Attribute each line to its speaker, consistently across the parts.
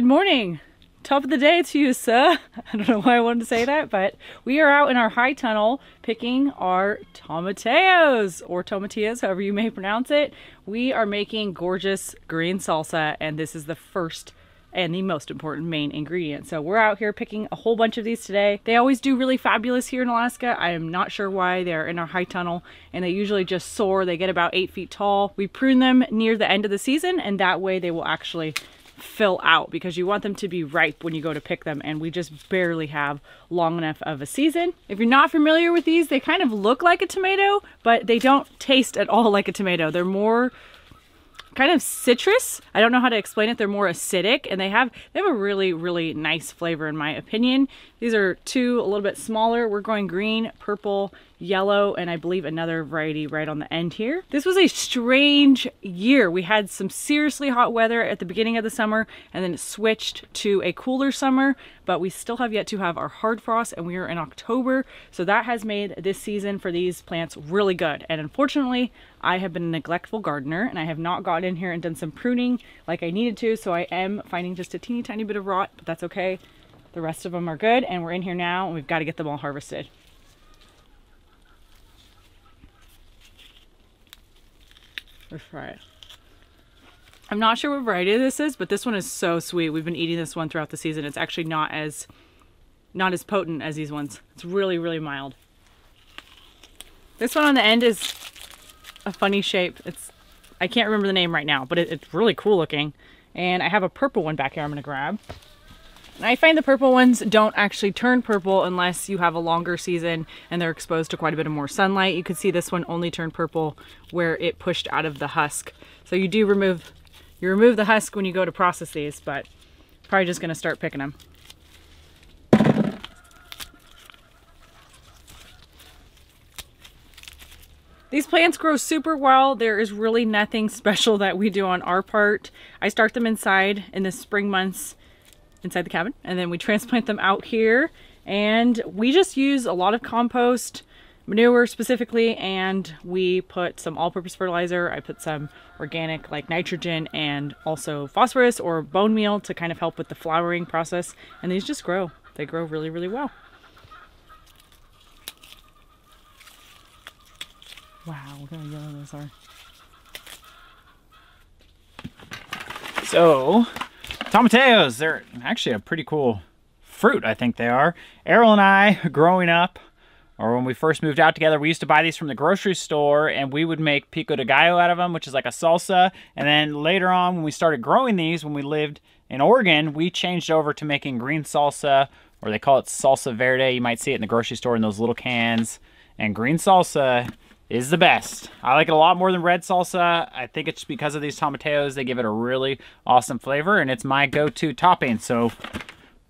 Speaker 1: Good morning. Top of the day to you, sir. I don't know why I wanted to say that, but we are out in our high tunnel picking our tomatillos or tomatillas, however you may pronounce it. We are making gorgeous green salsa, and this is the first and the most important main ingredient. So we're out here picking a whole bunch of these today. They always do really fabulous here in Alaska. I am not sure why they're in our high tunnel and they usually just soar. They get about eight feet tall. We prune them near the end of the season and that way they will actually fill out because you want them to be ripe when you go to pick them and we just barely have long enough of a season. If you're not familiar with these, they kind of look like a tomato, but they don't taste at all like a tomato. They're more kind of citrus. I don't know how to explain it. They're more acidic and they have they have a really really nice flavor in my opinion. These are two a little bit smaller. We're going green, purple, yellow, and I believe another variety right on the end here. This was a strange year. We had some seriously hot weather at the beginning of the summer and then it switched to a cooler summer, but we still have yet to have our hard frost and we are in October. So that has made this season for these plants really good. And unfortunately, I have been a neglectful gardener and I have not got in here and done some pruning like I needed to. So I am finding just a teeny tiny bit of rot, but that's okay. The rest of them are good and we're in here now and we've got to get them all harvested. Try it. I'm not sure what variety this is, but this one is so sweet. We've been eating this one throughout the season. It's actually not as not as potent as these ones. It's really, really mild. This one on the end is a funny shape. It's I can't remember the name right now, but it, it's really cool looking. And I have a purple one back here I'm going to grab. I find the purple ones don't actually turn purple unless you have a longer season and they're exposed to quite a bit of more sunlight. You can see this one only turned purple where it pushed out of the husk. So you do remove, you remove the husk when you go to process these, but probably just gonna start picking them. These plants grow super well. There is really nothing special that we do on our part. I start them inside in the spring months inside the cabin and then we transplant them out here. And we just use a lot of compost manure specifically and we put some all-purpose fertilizer. I put some organic like nitrogen and also phosphorus or bone meal to kind of help with the flowering process and these just grow. They grow really really well. Wow look how yellow those are.
Speaker 2: So Tomatillos, they're actually a pretty cool fruit, I think they are. Eric and I, growing up, or when we first moved out together, we used to buy these from the grocery store and we would make pico de gallo out of them, which is like a salsa. And then later on, when we started growing these, when we lived in Oregon, we changed over to making green salsa, or they call it salsa verde. You might see it in the grocery store in those little cans. And green salsa is the best. I like it a lot more than red salsa. I think it's because of these tomatillos. They give it a really awesome flavor, and it's my go-to topping. So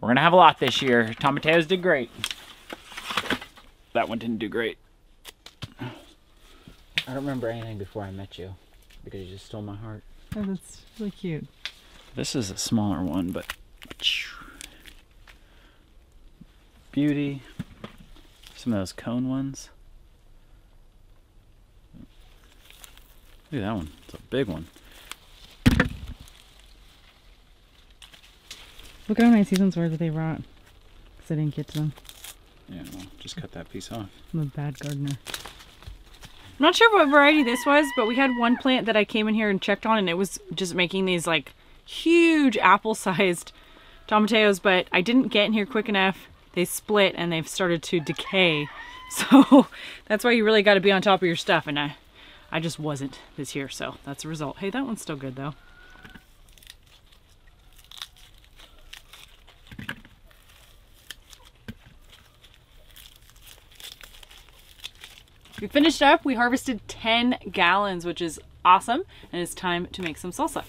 Speaker 2: we're going to have a lot this year. Tomatillos did great. That one didn't do great. I don't remember anything before I met you because you just stole my heart.
Speaker 1: Oh, that's really cute.
Speaker 2: This is a smaller one, but beauty. Some of those cone ones. Look at that one. It's a big one.
Speaker 1: Look how nice these ones were that they rot. Because I didn't get to them.
Speaker 2: Yeah, well, just cut that piece off.
Speaker 1: I'm a bad gardener. I'm not sure what variety this was, but we had one plant that I came in here and checked on and it was just making these like huge apple-sized tomatillos, but I didn't get in here quick enough. They split and they've started to decay. So that's why you really got to be on top of your stuff. And I, I just wasn't this year, so that's the result. Hey, that one's still good though. We finished up, we harvested 10 gallons, which is awesome, and it's time to make some salsa.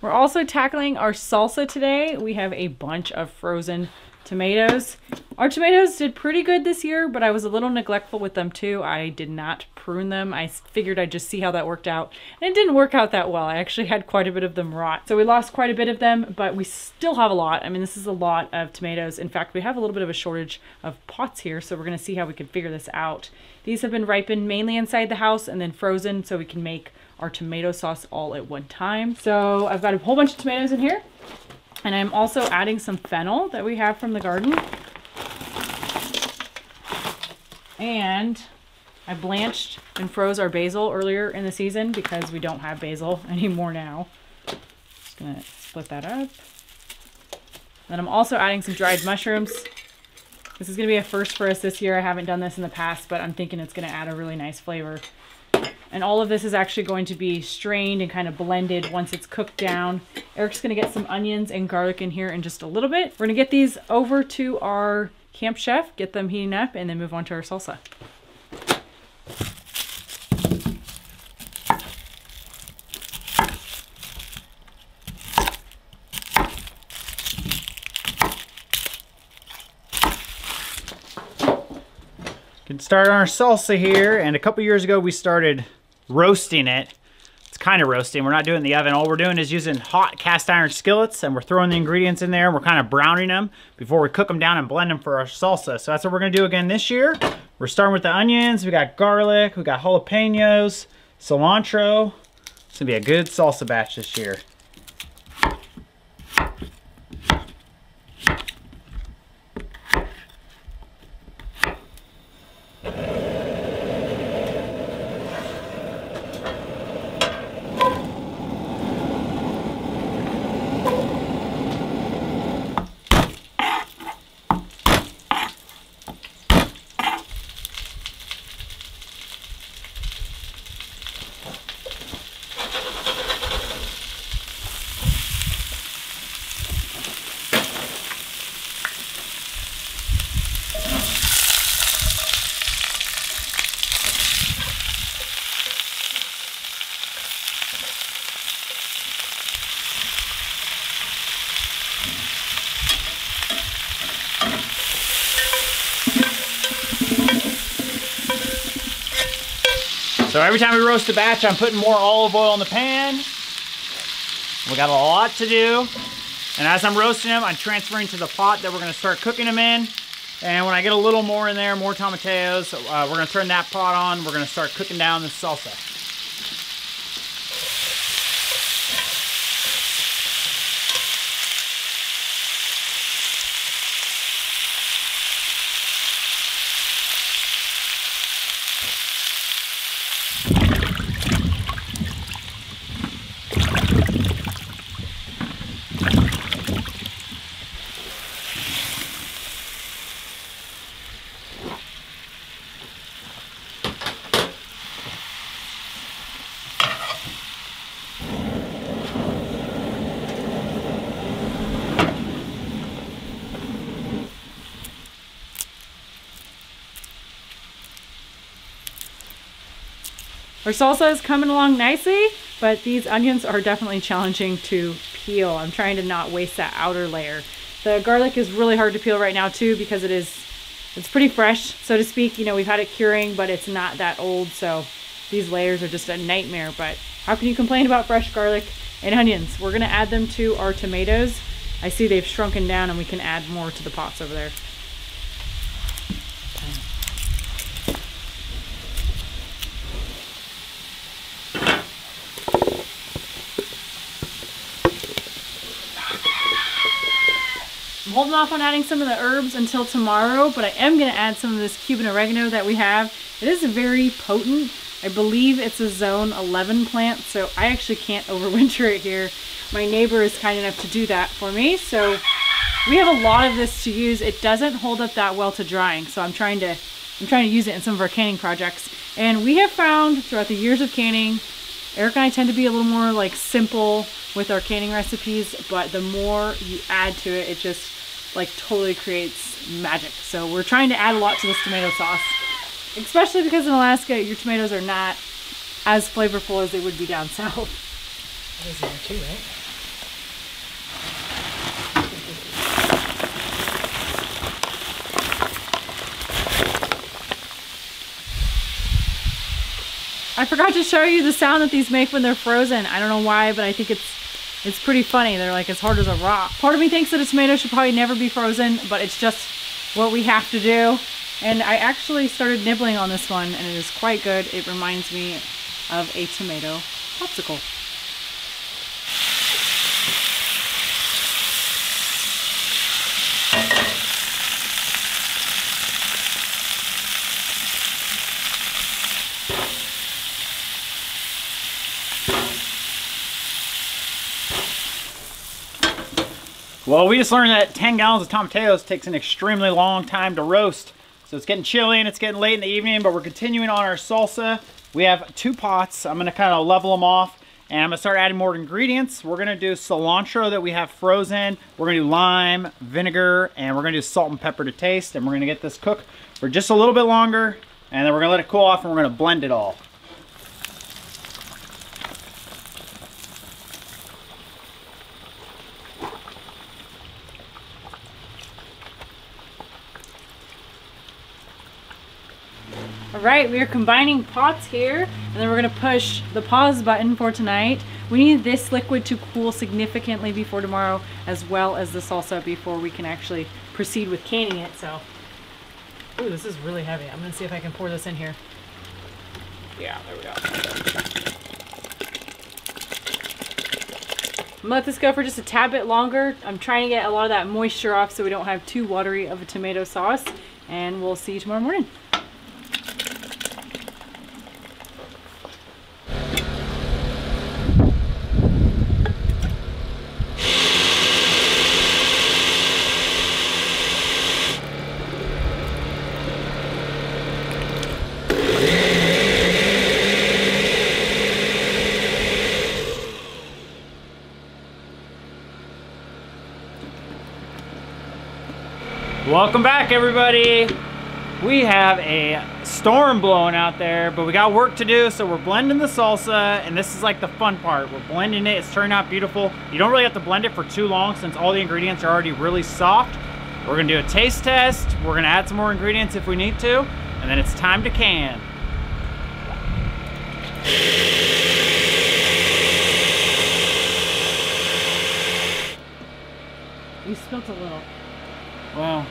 Speaker 1: We're also tackling our salsa today. We have a bunch of frozen tomatoes. Our tomatoes did pretty good this year, but I was a little neglectful with them too. I did not prune them. I figured I'd just see how that worked out. And it didn't work out that well. I actually had quite a bit of them rot. So we lost quite a bit of them, but we still have a lot. I mean, this is a lot of tomatoes. In fact, we have a little bit of a shortage of pots here, so we're gonna see how we can figure this out. These have been ripened mainly inside the house and then frozen so we can make our tomato sauce all at one time. So I've got a whole bunch of tomatoes in here. And I'm also adding some fennel that we have from the garden. And I blanched and froze our basil earlier in the season because we don't have basil anymore now. Just gonna split that up. Then I'm also adding some dried mushrooms. This is gonna be a first for us this year. I haven't done this in the past, but I'm thinking it's gonna add a really nice flavor. And all of this is actually going to be strained and kind of blended once it's cooked down. Eric's gonna get some onions and garlic in here in just a little bit. We're gonna get these over to our Camp Chef, get them heating up, and then move on to our salsa.
Speaker 2: Can start on our salsa here, and a couple years ago we started roasting it. It's kind of roasting. We're not doing the oven. All we're doing is using hot cast iron skillets, and we're throwing the ingredients in there, and we're kind of browning them before we cook them down and blend them for our salsa. So that's what we're gonna do again this year. We're starting with the onions. We got garlic. We got jalapenos, cilantro. It's gonna be a good salsa batch this year. So every time we roast a batch, I'm putting more olive oil in the pan. We got a lot to do. And as I'm roasting them, I'm transferring to the pot that we're gonna start cooking them in. And when I get a little more in there, more tomatillos, uh, we're gonna turn that pot on. We're gonna start cooking down the salsa.
Speaker 1: Our salsa is coming along nicely, but these onions are definitely challenging to peel. I'm trying to not waste that outer layer. The garlic is really hard to peel right now too because it is, it's pretty fresh, so to speak. You know, we've had it curing, but it's not that old, so these layers are just a nightmare. But how can you complain about fresh garlic and onions? We're gonna add them to our tomatoes. I see they've shrunken down and we can add more to the pots over there. I'm holding off on adding some of the herbs until tomorrow, but I am going to add some of this Cuban oregano that we have. It is very potent. I believe it's a zone 11 plant, so I actually can't overwinter it here. My neighbor is kind enough to do that for me, so we have a lot of this to use. It doesn't hold up that well to drying, so I'm trying to I'm trying to use it in some of our canning projects. And we have found throughout the years of canning, Eric and I tend to be a little more like simple with our canning recipes, but the more you add to it, it just like totally creates magic. So we're trying to add a lot to this tomato sauce, especially because in Alaska, your tomatoes are not as flavorful as they would be down south.
Speaker 3: That is there too, right?
Speaker 1: I forgot to show you the sound that these make when they're frozen. I don't know why, but I think it's it's pretty funny. They're like as hard as a rock. Part of me thinks that a tomato should probably never be frozen, but it's just what we have to do. And I actually started nibbling on this one and it is quite good. It reminds me of a tomato popsicle.
Speaker 2: Well, we just learned that 10 gallons of tomatillos takes an extremely long time to roast. So it's getting chilly and it's getting late in the evening, but we're continuing on our salsa. We have two pots. I'm gonna kind of level them off and I'm gonna start adding more ingredients. We're gonna do cilantro that we have frozen. We're gonna do lime, vinegar, and we're gonna do salt and pepper to taste. And we're gonna get this cooked for just a little bit longer. And then we're gonna let it cool off and we're gonna blend it all.
Speaker 1: All right, we are combining pots here, and then we're gonna push the pause button for tonight. We need this liquid to cool significantly before tomorrow, as well as the salsa before we can actually proceed with canning it, so. Ooh, this is really heavy. I'm gonna see if I can pour this in here. Yeah, there we go. I'm gonna let this go for just a tad bit longer. I'm trying to get a lot of that moisture off so we don't have too watery of a tomato sauce, and we'll see you tomorrow morning.
Speaker 2: Welcome back, everybody. We have a storm blowing out there, but we got work to do, so we're blending the salsa, and this is like the fun part. We're blending it, it's turning out beautiful. You don't really have to blend it for too long since all the ingredients are already really soft. We're gonna do a taste test. We're gonna add some more ingredients if we need to, and then it's time to can.
Speaker 1: You spilt a little.
Speaker 2: Well,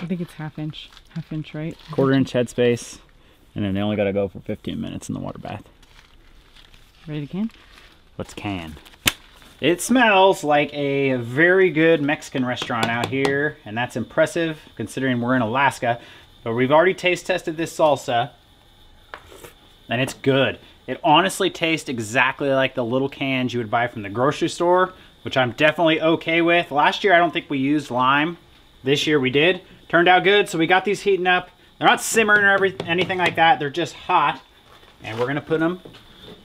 Speaker 1: I think it's half inch. Half inch, right?
Speaker 2: quarter inch headspace, and then they only gotta go for 15 minutes in the water bath.
Speaker 1: Ready to can?
Speaker 2: Let's can. It smells like a very good Mexican restaurant out here, and that's impressive considering we're in Alaska. But we've already taste tested this salsa, and it's good. It honestly tastes exactly like the little cans you would buy from the grocery store, which I'm definitely okay with. Last year, I don't think we used lime. This year we did. Turned out good, so we got these heating up. They're not simmering or anything like that. They're just hot, and we're gonna put them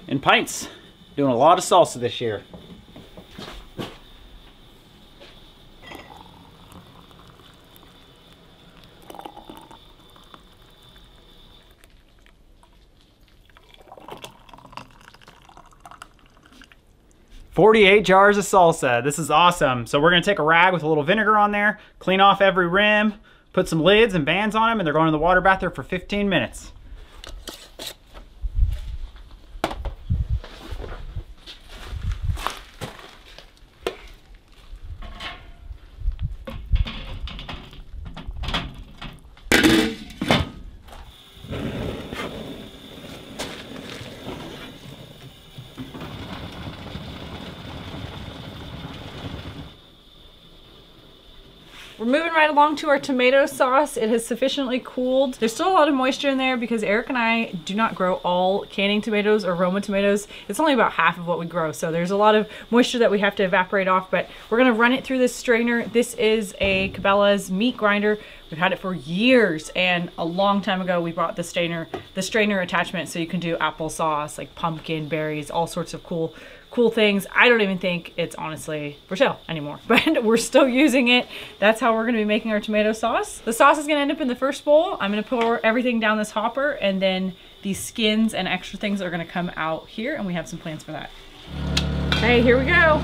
Speaker 2: in pints. Doing a lot of salsa this year. Forty-eight jars of salsa. This is awesome. So we're gonna take a rag with a little vinegar on there, clean off every rim, put some lids and bands on them, and they're going in the water bath there for 15 minutes.
Speaker 1: We're moving right along to our tomato sauce. It has sufficiently cooled. There's still a lot of moisture in there because Eric and I do not grow all canning tomatoes or Roma tomatoes. It's only about half of what we grow. So there's a lot of moisture that we have to evaporate off, but we're gonna run it through this strainer. This is a Cabela's meat grinder. We've had it for years and a long time ago we bought the strainer, the strainer attachment so you can do applesauce, like pumpkin, berries, all sorts of cool cool things. I don't even think it's honestly for sale anymore, but we're still using it. That's how we're gonna be making our tomato sauce. The sauce is gonna end up in the first bowl. I'm gonna pour everything down this hopper and then these skins and extra things are gonna come out here and we have some plans for that. Okay, here we go.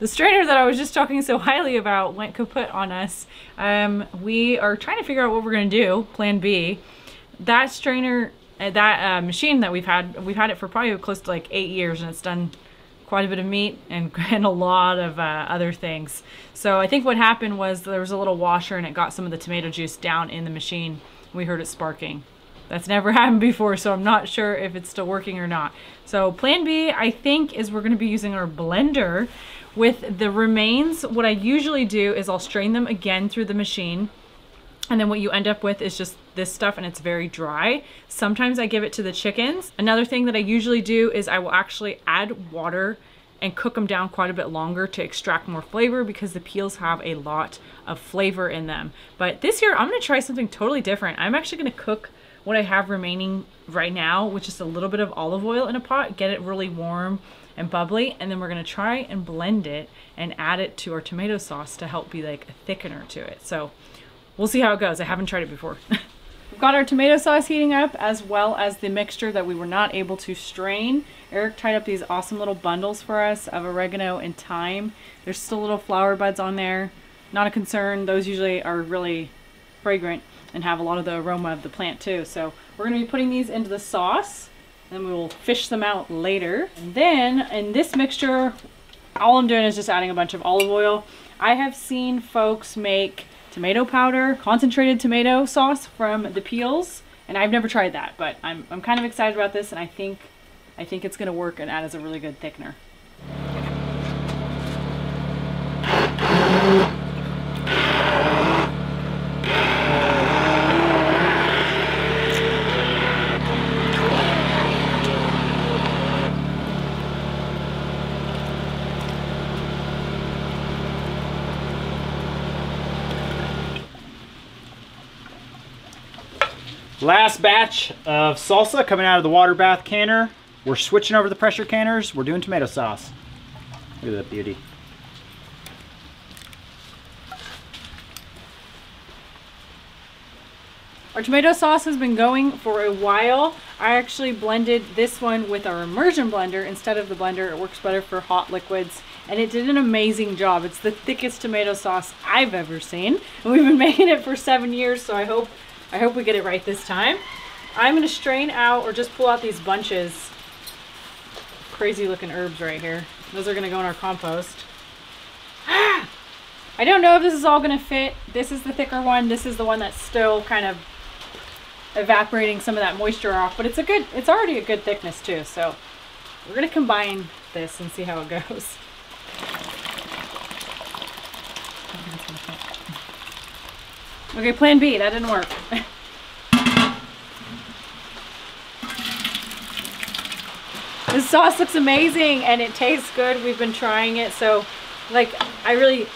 Speaker 1: the strainer that I was just talking so highly about went kaput on us. Um, we are trying to figure out what we're gonna do, plan B. That strainer, uh, that uh, machine that we've had, we've had it for probably close to like eight years and it's done quite a bit of meat and, and a lot of uh, other things. So I think what happened was there was a little washer and it got some of the tomato juice down in the machine. We heard it sparking. That's never happened before, so I'm not sure if it's still working or not. So plan B, I think, is we're gonna be using our blender. With the remains, what I usually do is I'll strain them again through the machine. And then what you end up with is just this stuff and it's very dry. Sometimes I give it to the chickens. Another thing that I usually do is I will actually add water and cook them down quite a bit longer to extract more flavor because the peels have a lot of flavor in them. But this year I'm gonna try something totally different. I'm actually gonna cook what I have remaining right now with just a little bit of olive oil in a pot, get it really warm and bubbly, and then we're gonna try and blend it and add it to our tomato sauce to help be like a thickener to it. So we'll see how it goes. I haven't tried it before. We've got our tomato sauce heating up as well as the mixture that we were not able to strain. Eric tied up these awesome little bundles for us of oregano and thyme. There's still little flower buds on there. Not a concern. Those usually are really fragrant and have a lot of the aroma of the plant too. So we're going to be putting these into the sauce and we will fish them out later. And then in this mixture, all I'm doing is just adding a bunch of olive oil. I have seen folks make tomato powder, concentrated tomato sauce from the peels, and I've never tried that, but I'm, I'm kind of excited about this and I think I think it's gonna work and add as a really good thickener.
Speaker 2: Last batch of salsa coming out of the water bath canner. We're switching over the pressure canners. We're doing tomato sauce. Look at that beauty.
Speaker 1: Our tomato sauce has been going for a while. I actually blended this one with our immersion blender instead of the blender. It works better for hot liquids and it did an amazing job. It's the thickest tomato sauce I've ever seen. And we've been making it for seven years, so I hope I hope we get it right this time. I'm gonna strain out or just pull out these bunches. Crazy looking herbs right here. Those are gonna go in our compost. I don't know if this is all gonna fit. This is the thicker one. This is the one that's still kind of evaporating some of that moisture off, but it's a good, it's already a good thickness too. So we're gonna combine this and see how it goes. Okay, plan B, that didn't work. this sauce looks amazing and it tastes good. We've been trying it, so like I really,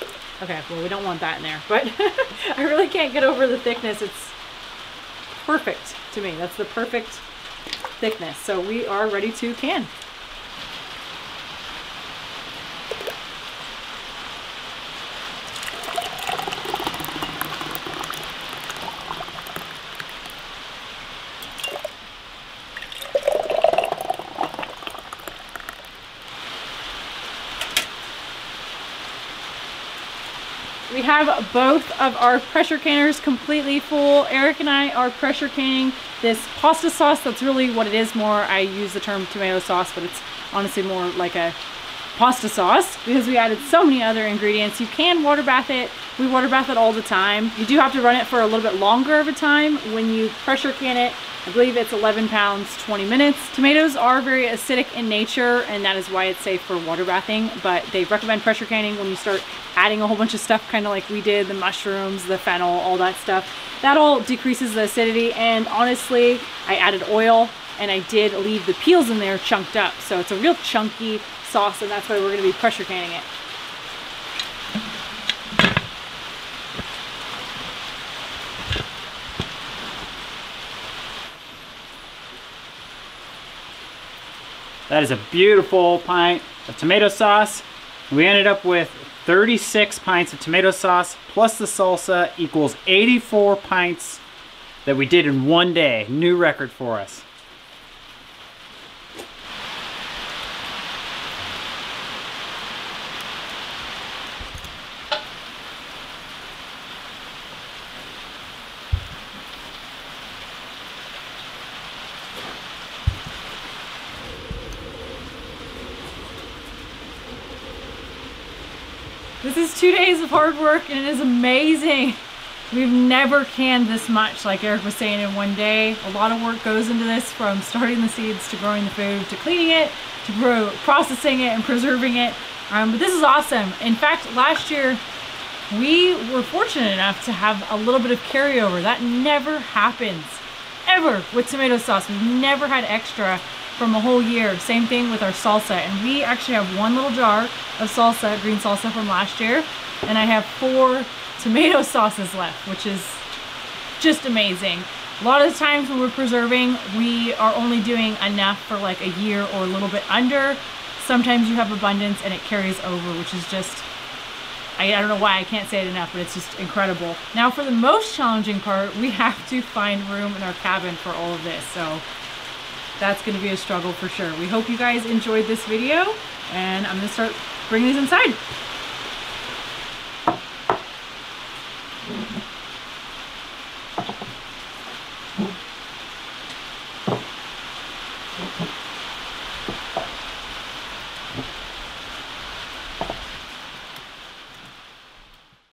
Speaker 1: okay, well we don't want that in there, but I really can't get over the thickness. It's perfect to me. That's the perfect thickness. So we are ready to can. We have both of our pressure canners completely full. Eric and I are pressure canning this pasta sauce. That's really what it is more. I use the term tomato sauce, but it's honestly more like a pasta sauce because we added so many other ingredients. You can water bath it. We water bath it all the time. You do have to run it for a little bit longer of a time when you pressure can it. I believe it's 11 pounds, 20 minutes. Tomatoes are very acidic in nature and that is why it's safe for water bathing, but they recommend pressure canning when you start adding a whole bunch of stuff kind of like we did, the mushrooms, the fennel, all that stuff. That all decreases the acidity and honestly, I added oil and I did leave the peels in there chunked up. So it's a real chunky sauce and that's why we're gonna be pressure canning it.
Speaker 2: That is a beautiful pint of tomato sauce. We ended up with 36 pints of tomato sauce plus the salsa equals 84 pints that we did in one day. New record for us.
Speaker 1: This is two days of hard work and it is amazing. We've never canned this much, like Eric was saying, in one day. A lot of work goes into this from starting the seeds to growing the food to cleaning it to grow, processing it and preserving it. Um, but this is awesome. In fact, last year we were fortunate enough to have a little bit of carryover. That never happens, ever, with tomato sauce. We've never had extra from a whole year. Same thing with our salsa. And we actually have one little jar of salsa, green salsa from last year. And I have four tomato sauces left, which is just amazing. A lot of the times when we're preserving, we are only doing enough for like a year or a little bit under. Sometimes you have abundance and it carries over, which is just I, I, don't know why I can't say it enough, but it's just incredible. Now for the most challenging part, we have to find room in our cabin for all of this. So that's gonna be a struggle for sure. We hope you guys enjoyed this video and I'm gonna start bringing these inside.